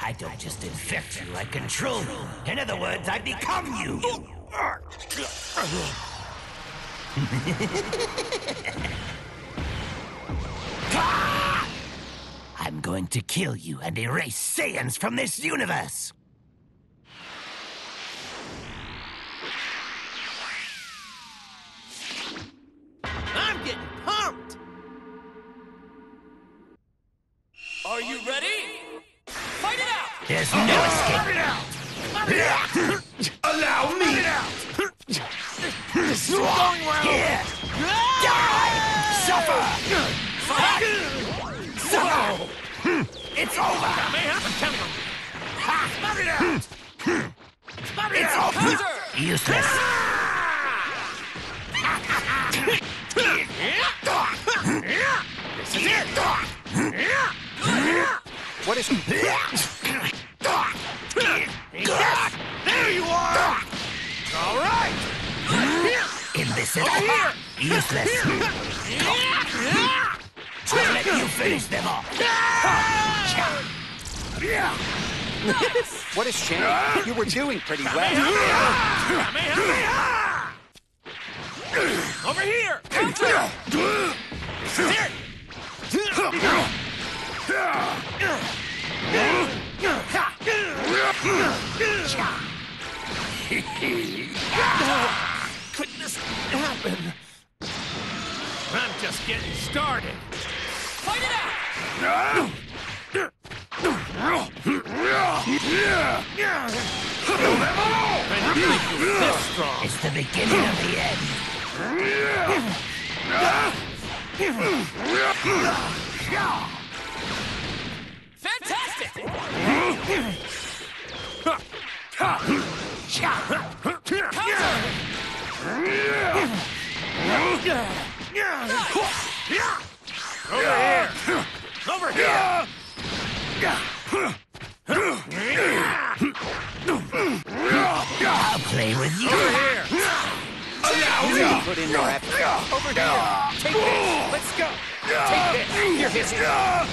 I don't just infect you, I control you. In other words, I become you. I'm going to kill you and erase Saiyans from this universe. I'm getting pumped! Are you There's no escape. Allow me! This is going well! Here! Die! Suffer! Suffer! It's over! It's over! Useless! This is it! What is... Imbecile! Over here! Useless! I'll let you finish them all! What is Shane? You were doing pretty well. Over here! Counter! Happen? I'm just getting started. Fight it out! I didn't think you were this strong. It's the beginning of the end! Fantastic! Over here! Over here! I'll play with you! Over here! Put in more effort. Over here. Take this. Let's go. Take this. Here, here.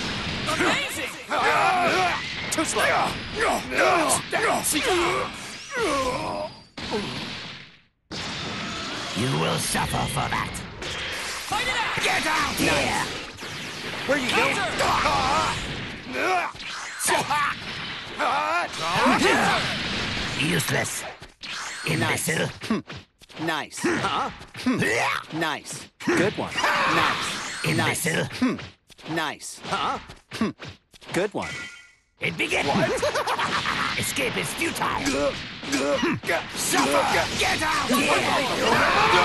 Amazing! Too slow. You will suffer for that! Fight it out! Get out here! Where you going? Counter! Useless! Imbecile! Hmm. Nice. Hmm. Huh? Hmm. Nice. Good one. Nice. Imbecile! Nice. Huh? Hmm. Good one. It begins! Escape is futile! Suffer! Get out here!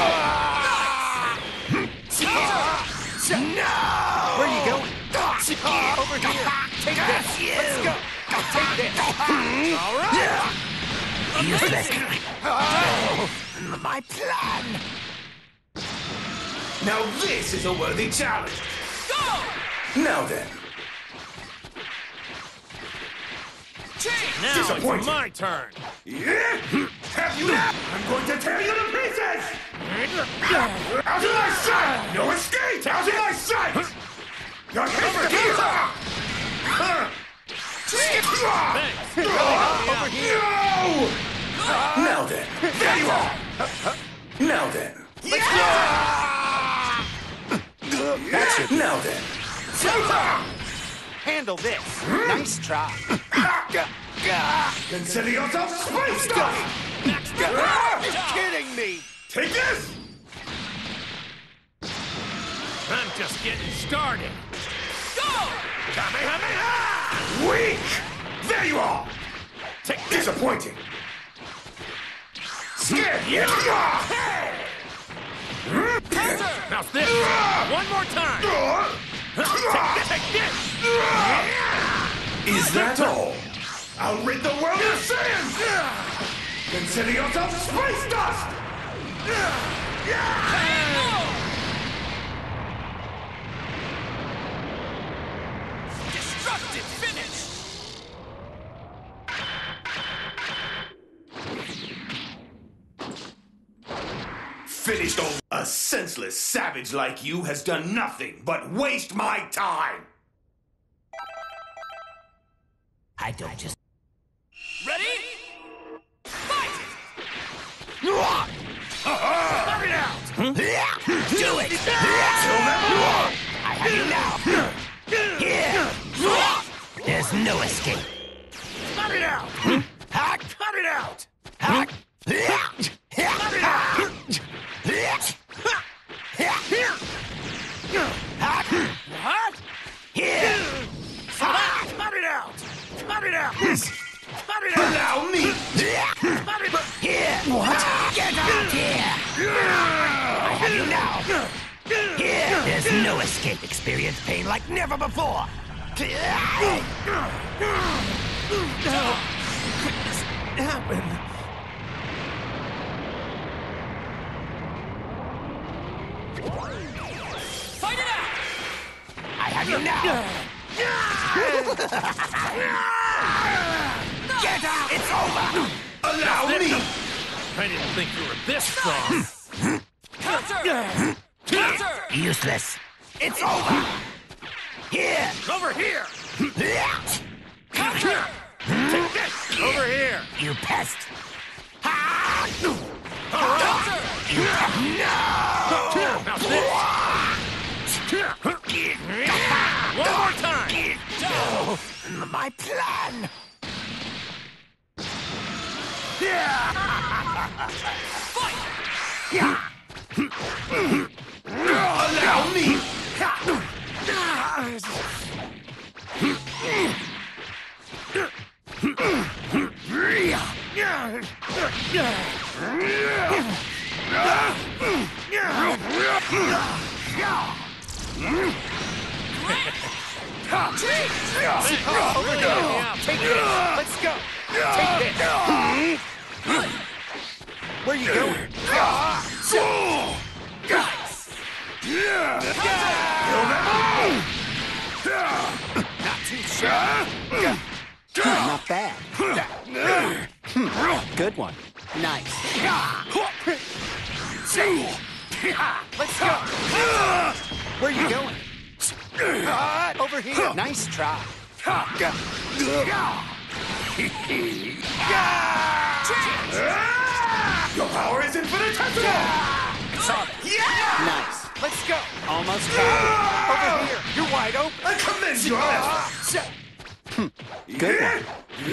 No! Where you going? Over here. Take this. you! Let's go. Take this. All right! Useless! My plan! Now this is a worthy challenge. Go! Now then, Now it's my turn. yeah? Have you? I'm going to tear you to pieces! Out of my sight! No escape! Out of my sight! You're over here! Thanks. Really me out. No! Now then, there you are! Now then, That's it. now then, Handle this. Nice try. consider yourself space stuff! You're kidding me. Take this! I'm just getting started. Go! Kamehameha! Weak! There you are! Take this. Disappointing! Hmm. Scared! Yeah! Hey! Counter! Now this. Uh! One more time. Uh! Take, take this. Is that all? I'll rid the world of sand! Consider yourself space dust! Destructive Finished all. A senseless savage like you has done nothing but waste my time! I don't just. Ready? Fight! Knock it out! Do it! Kill them! I have you now! Here! There's no escape! Cut it out! Ha! Cut it out! There's no escape. Experience pain like never before! Happen. Fight it out! I have you now! Get out! It's over! Allow me! I didn't think you were this strong. Counter! Counter! Useless! It's over! Here! Over here! Counter! Take hmm? this! Over here! You pest! Counter! Now this! One more time! My plan! Allow me! Hmm. Over here. Take this. Let's go. Take this. Where you going? Not too sure. Not bad. Good one. Nice. Let's go. Where you going? Over here. Nice try. Your power is infinitesimal! Saw that. Nice. Let's go. Almost got it. Over here. You're wide open. I commend your uh-huh. efforts! Good one.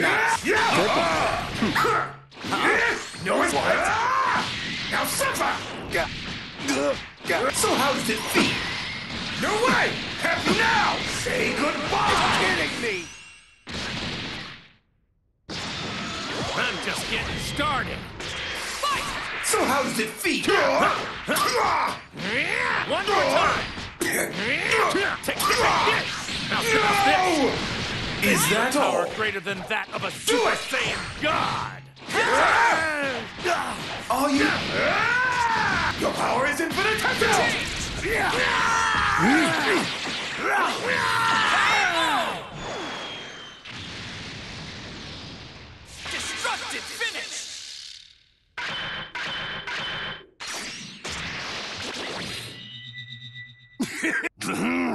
Nice! Good one! Uh-huh. Uh-huh. No, it's what? Ah! Now suffer! So how's it feel? No way! Happy now! Say goodbye! Kidding me. I'm just getting started. So how's it feel? One more time! Take this! Now stop this! Is that Power all? greater than that of a Super Saiyan God! All you... Your power is infinitesimal! Destructive finish!